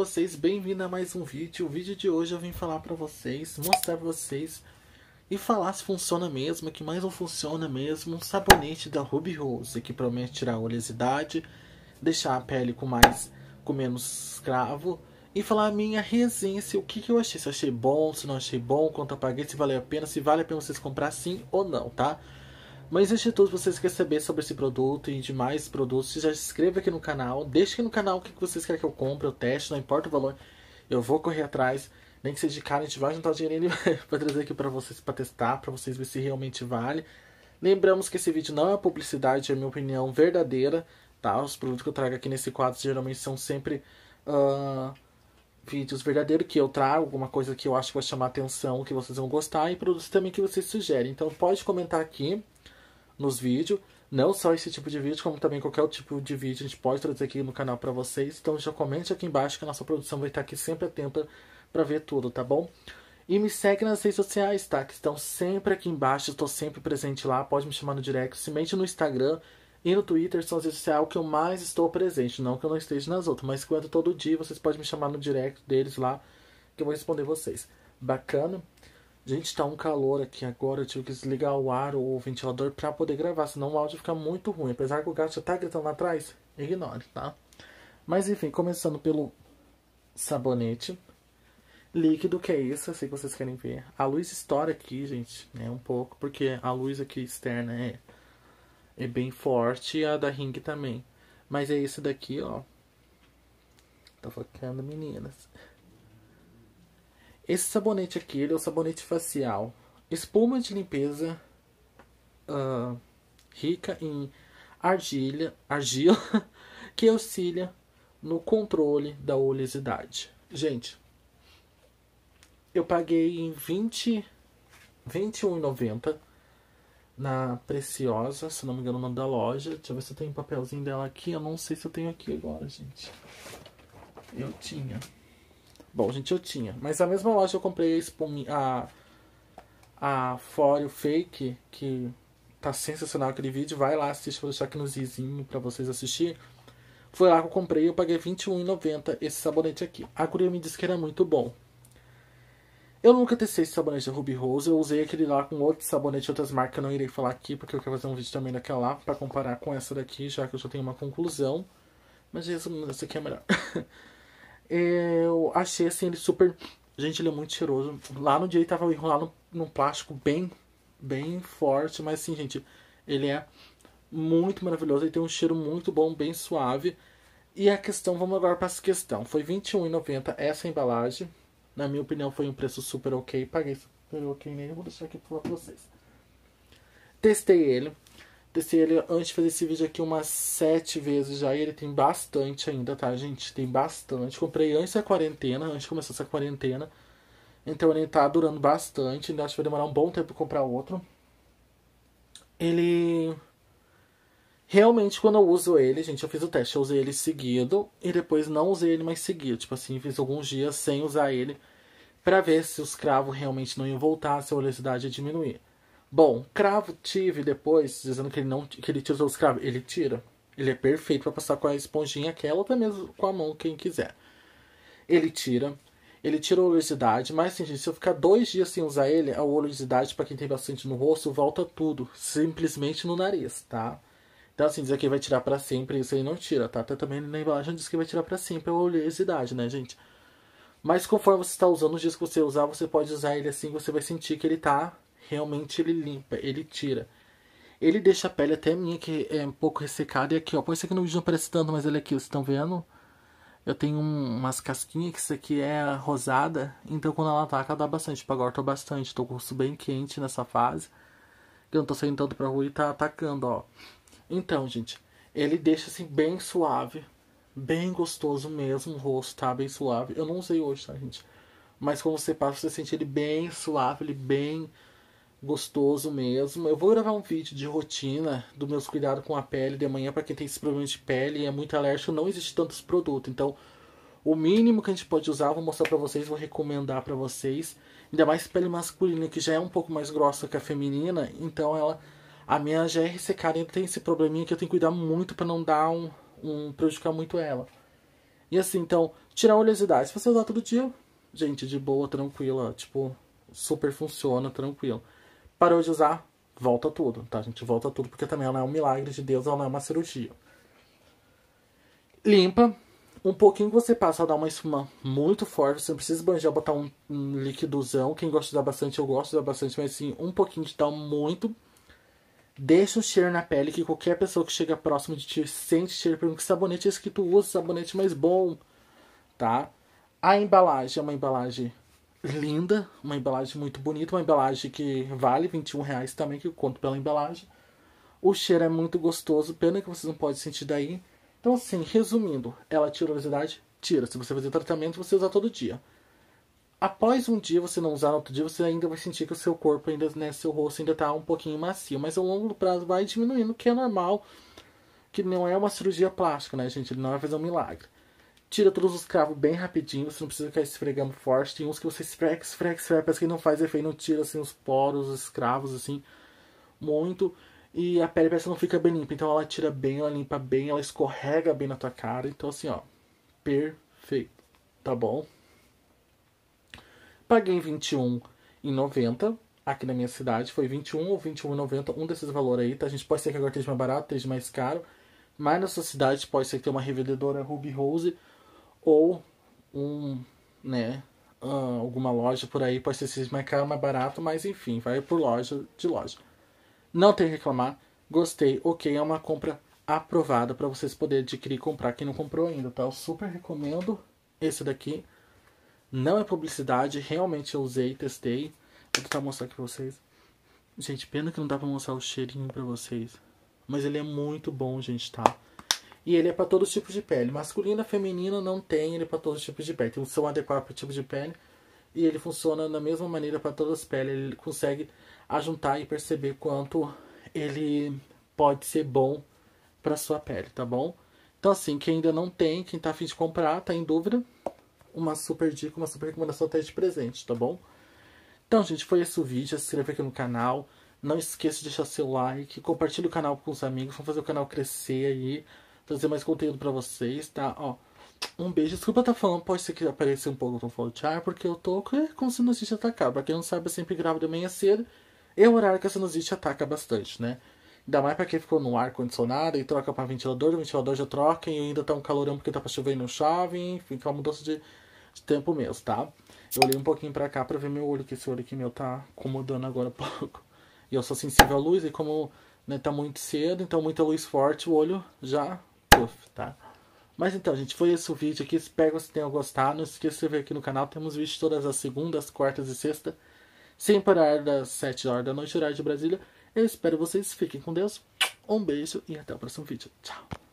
vocês? Bem-vindo a mais um vídeo. O vídeo de hoje eu vim falar pra vocês, mostrar pra vocês e falar se funciona mesmo, que mais não funciona mesmo, um sabonete da Ruby Rose, que promete tirar a oleosidade, deixar a pele com mais, com menos escravo e falar a minha resenha, se o que, que eu achei, se eu achei bom, se não achei bom, quanto eu paguei, se valeu a pena, se vale a pena vocês comprar sim ou não, tá? Mas antes de tudo, vocês querem saber sobre esse produto e demais produtos, já se inscreva aqui no canal, deixe aqui no canal o que vocês querem que eu compre, eu teste, não importa o valor, eu vou correr atrás, nem que seja de cara, a gente vai juntar o dinheiro para trazer aqui para vocês para testar, para vocês ver se realmente vale. Lembramos que esse vídeo não é publicidade, é minha opinião verdadeira, tá? Os produtos que eu trago aqui nesse quadro geralmente são sempre uh, vídeos verdadeiros que eu trago, alguma coisa que eu acho que vai chamar atenção, que vocês vão gostar, e produtos também que vocês sugerem. Então pode comentar aqui nos vídeos. Não só esse tipo de vídeo, como também qualquer outro tipo de vídeo a gente pode trazer aqui no canal para vocês. Então já comente aqui embaixo que a nossa produção vai estar aqui sempre atenta para ver tudo, tá bom? E me segue nas redes sociais, tá? Que estão sempre aqui embaixo, estou sempre presente lá. Pode me chamar no direct, somente no Instagram e no Twitter são as redes sociais que eu mais estou presente. Não que eu não esteja nas outras, mas entro todo dia, vocês podem me chamar no direct deles lá, que eu vou responder vocês. Bacana? Gente, tá um calor aqui agora. Eu tive que desligar o ar ou o ventilador pra poder gravar, senão o áudio fica muito ruim. Apesar que o gato já tá gritando lá atrás, ignore, tá? Mas enfim, começando pelo sabonete líquido, que é isso, sei que vocês querem ver. A luz estoura aqui, gente, né, um pouco, porque a luz aqui externa é, é bem forte e a da ring também. Mas é esse daqui, ó. Tá focando, meninas. Esse sabonete aqui, ele é o sabonete facial. Espuma de limpeza uh, rica em argila, argila que auxilia no controle da oleosidade. Gente, eu paguei em 20 21,90 na Preciosa, se não me engano o nome da loja. Deixa eu ver se eu tenho um papelzinho dela aqui. Eu não sei se eu tenho aqui agora, gente. Eu tinha. Bom, gente, eu tinha. Mas a mesma loja eu comprei a espuminha, a, a Fake, que tá sensacional aquele vídeo. Vai lá, assiste, vou deixar aqui no zizinho pra vocês assistir. Foi lá que eu comprei, eu paguei R$21,90 esse sabonete aqui. A guria me disse que era muito bom. Eu nunca testei esse sabonete da Ruby Rose, eu usei aquele lá com outro sabonete de outras marcas, eu não irei falar aqui, porque eu quero fazer um vídeo também daquela lá, pra comparar com essa daqui, já que eu já tenho uma conclusão. Mas esse, esse aqui é melhor. eu achei assim ele super. Gente, ele é muito cheiroso. Lá no dia ele tava enrolado num plástico bem, bem forte, mas assim, gente, ele é muito maravilhoso. Ele tem um cheiro muito bom, bem suave. E a questão, vamos agora para essa questão. Foi R$21,90 essa embalagem. Na minha opinião, foi um preço super ok. Paguei super ok nele. Vou deixar aqui para vocês. Testei ele. Testei ele antes de fazer esse vídeo aqui umas sete vezes já. E ele tem bastante ainda, tá, gente? Tem bastante. Comprei antes da quarentena, antes de começar essa quarentena. Então ele tá durando bastante. Ainda acho que vai demorar um bom tempo pra comprar outro. Ele. Realmente, quando eu uso ele, gente, eu fiz o teste. Eu usei ele seguido e depois não usei ele mais seguido. Tipo assim, fiz alguns dias sem usar ele. Pra ver se os cravos realmente não iam voltar, se a oleosidade ia diminuir. Bom, cravo tive depois, dizendo que ele não que ele tira os cravos. Ele tira. Ele é perfeito para passar com a esponjinha aquela até mesmo com a mão, quem quiser. Ele tira. Ele tira a oleosidade, mas assim, gente, se eu ficar dois dias sem usar ele, a oleosidade, para quem tem bastante no rosto, volta tudo. Simplesmente no nariz, tá? Então, assim, dizer que vai tirar para sempre, isso aí não tira, tá? Até também na embalagem diz que vai tirar para sempre a oleosidade, né, gente? Mas conforme você está usando, os dias que você usar, você pode usar ele assim, você vai sentir que ele tá realmente ele limpa, ele tira. Ele deixa a pele até minha, que é um pouco ressecada. E aqui, ó, pode ser que no vídeo não aparece tanto, mas ele aqui, vocês estão vendo? Eu tenho um, umas casquinhas, que isso aqui é rosada. Então quando ela ataca, ela dá bastante. Tipo, agora tô bastante, tô com o rosto bem quente nessa fase. Eu não tô saindo tanto pra rua e tá atacando, ó. Então, gente, ele deixa assim bem suave. Bem gostoso mesmo o rosto, tá? Bem suave. Eu não usei hoje, tá, gente? Mas quando você passa, você sente ele bem suave, ele bem gostoso mesmo. Eu vou gravar um vídeo de rotina dos meus cuidados com a pele de manhã para quem tem esse problema de pele e é muito alérgico, não existe tantos produtos. Então, o mínimo que a gente pode usar, vou mostrar para vocês, vou recomendar para vocês. Ainda mais pele masculina, que já é um pouco mais grossa que a feminina, então ela a minha já é ressecada, ainda tem esse probleminha que eu tenho que cuidar muito para não dar um, um prejudicar muito ela. E assim, então, tirar a oleosidade. Se você usar todo dia, gente, de boa, tranquila, tipo, super funciona, tranquilo. Parou de usar, volta tudo, tá? A gente volta tudo, porque também ela é um milagre de Deus, ela não é uma cirurgia. Limpa. Um pouquinho que você passa a dar uma espuma muito forte. Você não precisa banjar, botar um, um líquidozão. Quem gosta de usar bastante, eu gosto de usar bastante, mas sim, um pouquinho de dar muito. Deixa o cheiro na pele, que qualquer pessoa que chega próximo de ti sente cheiro. Pergunta que sabonete é esse que tu usa, sabonete mais bom, tá? A embalagem é uma embalagem linda, uma embalagem muito bonita, uma embalagem que vale 21 reais também, que eu conto pela embalagem. O cheiro é muito gostoso, pena que vocês não podem sentir daí. Então, assim, resumindo, ela tira a oleosidade? Tira. Se você fazer tratamento, você usa todo dia. Após um dia você não usar no outro dia, você ainda vai sentir que o seu corpo ainda, né, seu rosto ainda está um pouquinho macio, mas ao longo do prazo vai diminuindo, que é normal, que não é uma cirurgia plástica, né, gente? Ele não vai fazer um milagre. Tira todos os cravos bem rapidinho, você não precisa ficar esfregando forte. Tem uns que você esfrega, esfrega, esfrega, parece que não faz efeito, não tira assim os poros, os cravos assim, muito. E a pele parece que não fica bem limpa. Então ela tira bem, ela limpa bem, ela escorrega bem na tua cara. Então assim, ó, perfeito, tá bom? Paguei R$21,90 aqui na minha cidade. Foi 21 ou 21,90, um desses valores aí, tá? A gente pode ser que agora esteja mais barato, esteja mais caro. Mas na sua cidade pode ser que tenha uma revendedora Ruby Rose ou um, né, alguma loja por aí, pode ser mais caro, mais barato, mas enfim, vai por loja de loja. Não tem que reclamar, gostei, ok, é uma compra aprovada para vocês poderem adquirir e comprar quem não comprou ainda, tá? Eu super recomendo esse daqui. Não é publicidade, realmente eu usei, testei. Vou tentar mostrar aqui pra vocês. Gente, pena que não dá pra mostrar o cheirinho pra vocês. Mas ele é muito bom, gente, tá? E ele é para todos os tipos de pele. Masculina, feminina não tem, ele é para todos os tipos de pele. Tem um som adequado para o tipo de pele. E ele funciona da mesma maneira para todas as peles. Ele consegue ajuntar e perceber quanto ele pode ser bom para sua pele, tá bom? Então assim, quem ainda não tem, quem tá afim de comprar, tá em dúvida, uma super dica, uma super recomendação até de presente, tá bom? Então, gente, foi esse o vídeo. Se inscreva aqui no canal. Não esqueça de deixar seu like. Compartilhe o canal com os amigos. Vamos fazer o canal crescer aí. Trazer mais conteúdo pra vocês, tá? Ó, um beijo. Desculpa estar tá falando. Pode ser que apareça um pouco no ar. Porque eu tô com sinusite atacar. Pra quem não sabe, eu sempre gravo de manhã cedo. É o horário que a sinusite ataca bastante, né? Ainda mais pra quem ficou no ar condicionado e troca pra ventilador. O ventilador já troca e ainda tá um calorão porque tá pra chover e não chove. Enfim, que é uma mudança de, de tempo mesmo, tá? Eu olhei um pouquinho pra cá pra ver meu olho, que esse olho aqui meu tá acomodando agora um pouco. E eu sou sensível à luz, e como né, tá muito cedo, então muita luz forte, o olho já. Uf, tá? Mas então, gente, foi esse o vídeo aqui. Espero que vocês tenham gostado. Não esqueça de inscrever aqui no canal. Temos vídeos todas as segundas, quartas e sextas. Sem parar das 7 horas da noite, horário de Brasília. Eu espero vocês. Fiquem com Deus. Um beijo e até o próximo vídeo. Tchau.